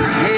Hey.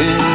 Anyway.